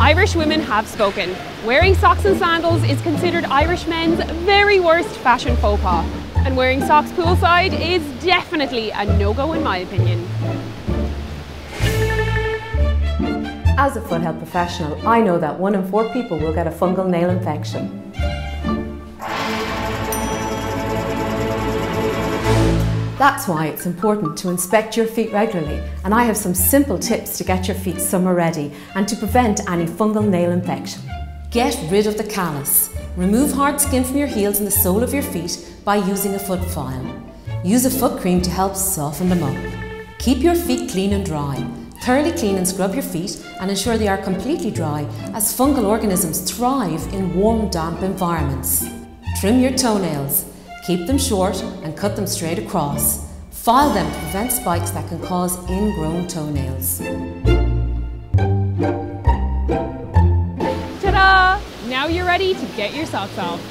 Irish women have spoken. Wearing socks and sandals is considered Irish men's very worst fashion faux pas. And wearing socks poolside is definitely a no-go in my opinion. As a foot health professional, I know that one in four people will get a fungal nail infection. That's why it's important to inspect your feet regularly and I have some simple tips to get your feet summer ready and to prevent any fungal nail infection. Get rid of the callus. Remove hard skin from your heels and the sole of your feet by using a foot file. Use a foot cream to help soften them up. Keep your feet clean and dry. Thoroughly clean and scrub your feet and ensure they are completely dry as fungal organisms thrive in warm, damp environments. Trim your toenails. Keep them short and cut them straight across. File them to prevent spikes that can cause ingrown toenails. Ta-da! Now you're ready to get your socks off.